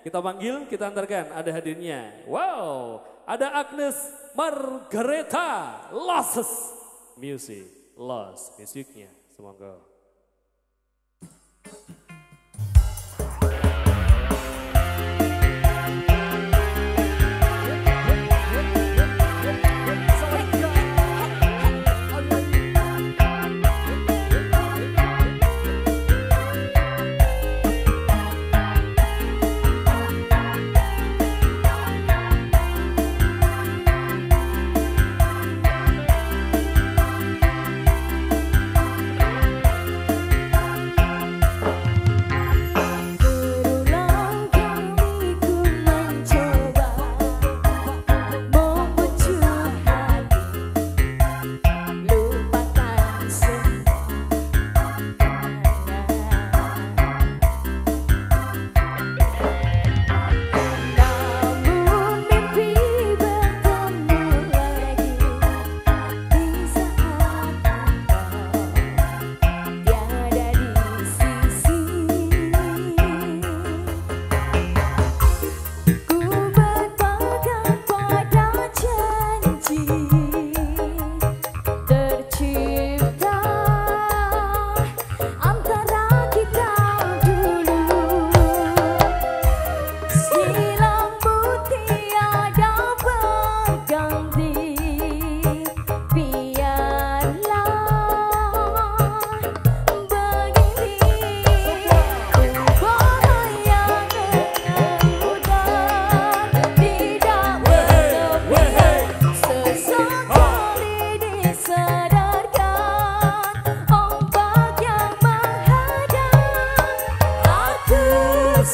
Kita panggil, kita antarkan. Ada hadirnya. Wow, ada Agnes Margareta Losses Music. Lost musiknya. Semoga.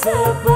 separate.